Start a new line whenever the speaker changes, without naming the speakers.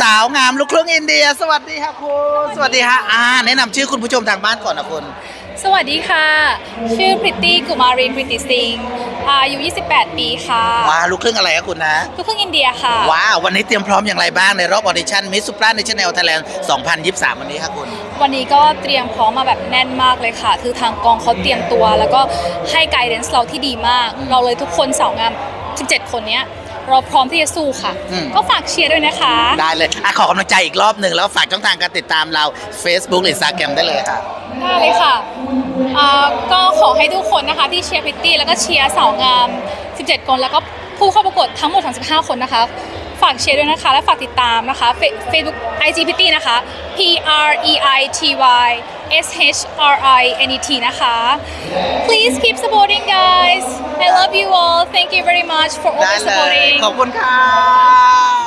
สาวงามลูกครึ่งอินเดีย สวัสดีค่ะคุณสวัสดีฮะอ่าแนะนำชื่อคุณผู้ชมทางบ้านก่อนนะคุณ
สวัสดีค่ะ ชื่อพริตตี้กุมารินพริตตี้ซิงห์อายุ 28 ปีค่ะ
ว้าลูกครึ่งอะไรคะคุณนะ
ลูกครึ่งอินเดียค่ะ
ว้าววันนี้เตรียมพร้อมอย่างไรบ้างในรอบออดิชั่น Miss Supranational Thailand 2023 วันนี้ค่ะคุณ
วันนี้ก็เตรียมพร้อมมาแบบแน่นมากเลยค่ะ คือทางกองเขาเตรียมตัว แล้วก็ให้ guidance เราที่ดีมาก เราเลยทุกคนสาวงาม 17 คนเนี้ย เราพร้อมที่จะสู้ค่ะ
อืม
ก็ฝากเชียร์ด้วยนะคะ
ได้เลยอะขอกำลังใจอีกรอบหนึ่งแล้วฝากช่องทางการติดตามเรา Facebook หรือ Instagram ได้เลยค่ะ
ได้เลยค่ะอ่าก็ขอให้ทุกคนนะคะที่เชียร์พริตตี้แล้วก็เชียร์สาวงาม 17 คนแล้วก็ผู้เข้าประกวดทั้งหมด 35 คนนะคะ ฝากเชียร์ด้วยนะคะ และฝากติดตามนะคะ Facebook IG พริตตี้นะคะ P R E I T Y S H R I N E T นะคะ Please keep supporting guys I love you all thank you very much for
ได้
always
เลย
supporting
ขอบคุณค่ะ